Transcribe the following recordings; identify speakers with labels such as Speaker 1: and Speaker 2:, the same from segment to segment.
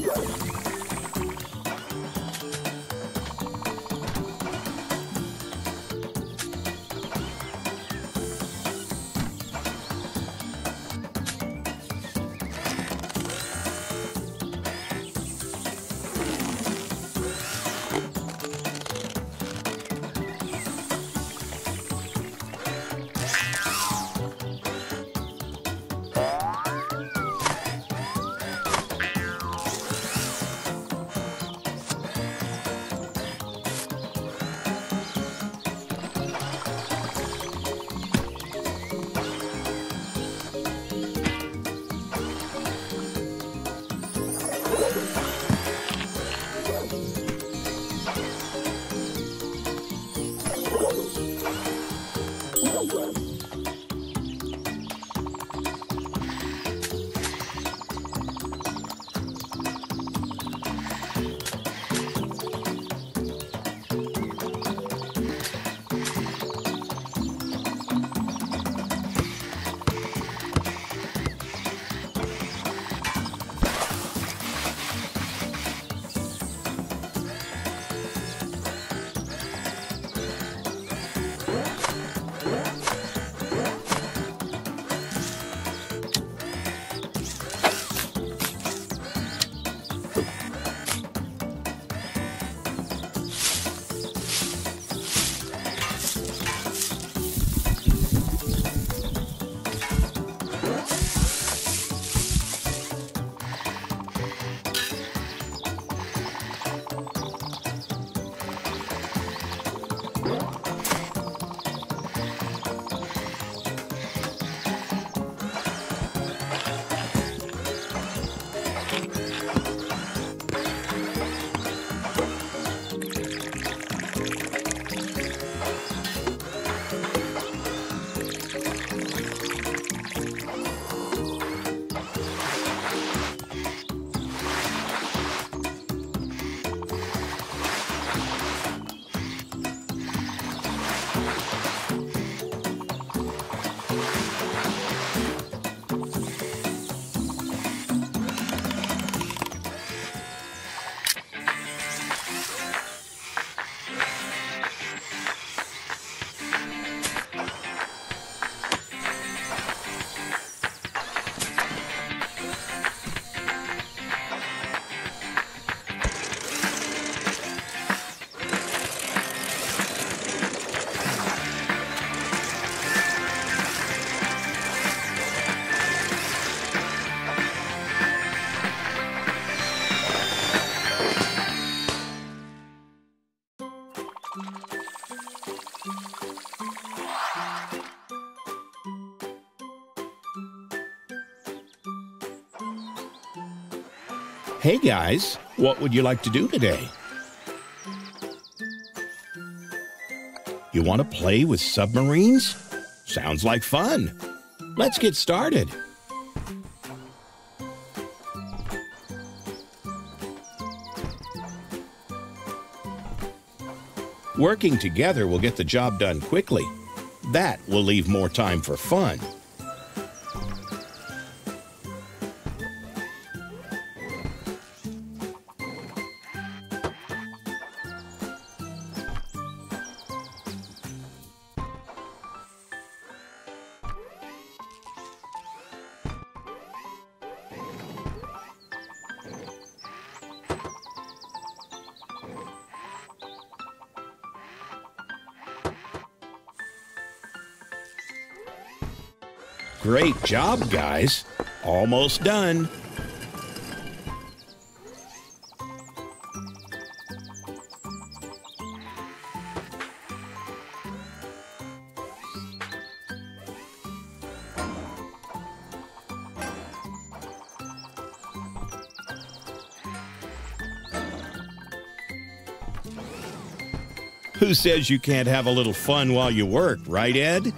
Speaker 1: Hey! Hey guys, what would you like to do today? You want to play with submarines? Sounds like fun. Let's get started. Working together will get the job done quickly. That will leave more time for fun. Great job, guys. Almost done. Who says you can't have a little fun while you work, right, Ed?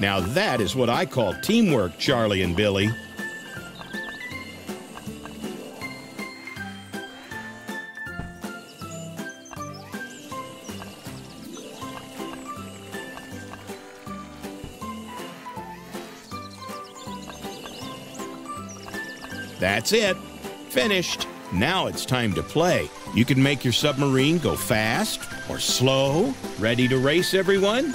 Speaker 1: Now that is what I call teamwork, Charlie and Billy. That's it. Finished. Now it's time to play. You can make your submarine go fast or slow. Ready to race, everyone?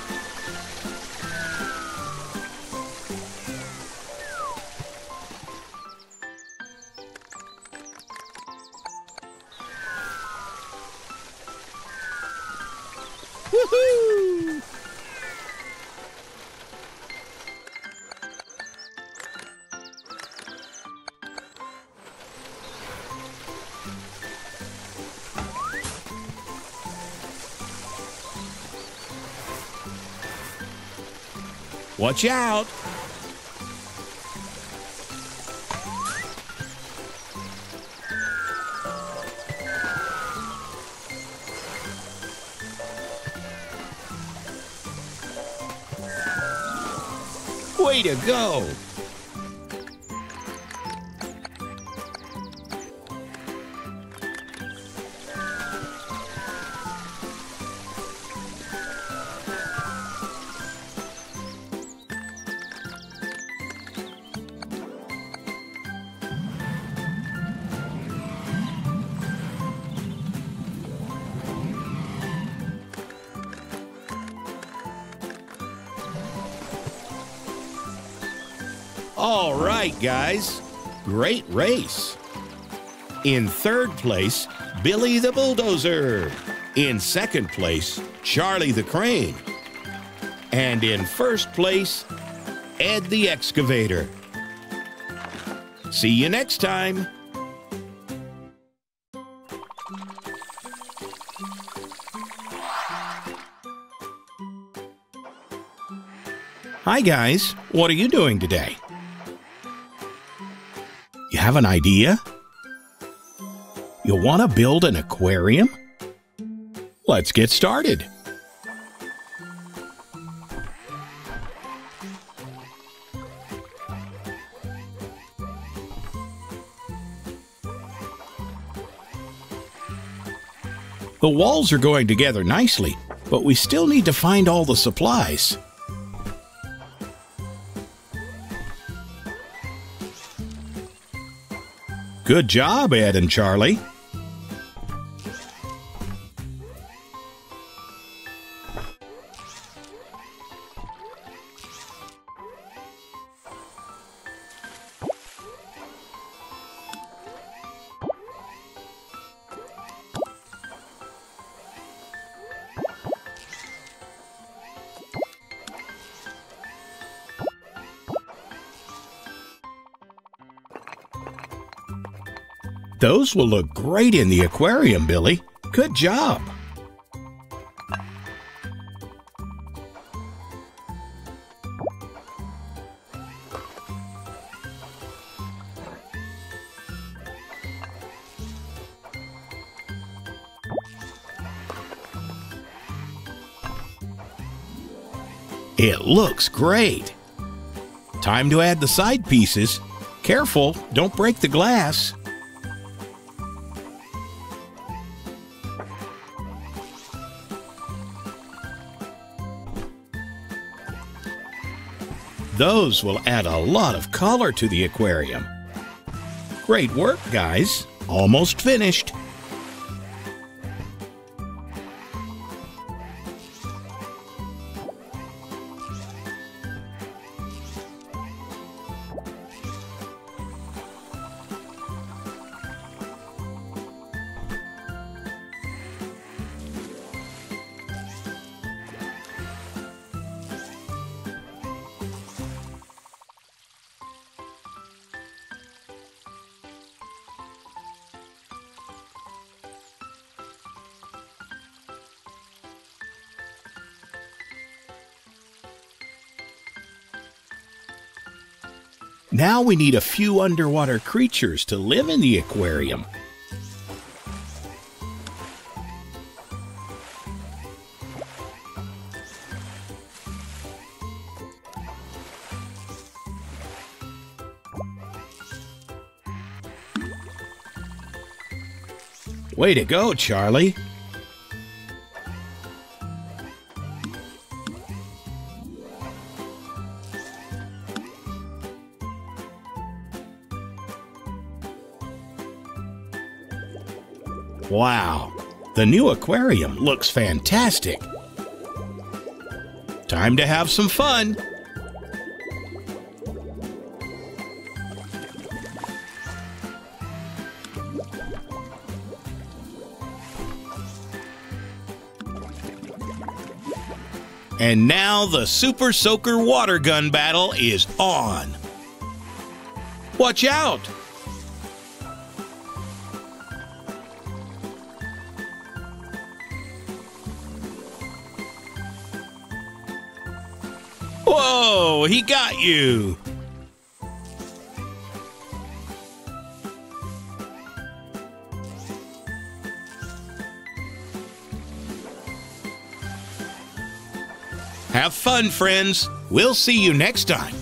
Speaker 1: Watch out! Way to go! All right, guys. Great race. In third place, Billy the Bulldozer. In second place, Charlie the Crane. And in first place, Ed the Excavator. See you next time. Hi, guys. What are you doing today? You have an idea? You want to build an aquarium? Let's get started. The walls are going together nicely, but we still need to find all the supplies. Good job, Ed and Charlie. Those will look great in the aquarium, Billy. Good job. It looks great. Time to add the side pieces. Careful, don't break the glass. Those will add a lot of color to the aquarium. Great work, guys. Almost finished. Now we need a few underwater creatures to live in the aquarium. Way to go, Charlie. Wow, the new aquarium looks fantastic. Time to have some fun. And now the Super Soaker water gun battle is on. Watch out! Whoa, he got you! Have fun, friends. We'll see you next time.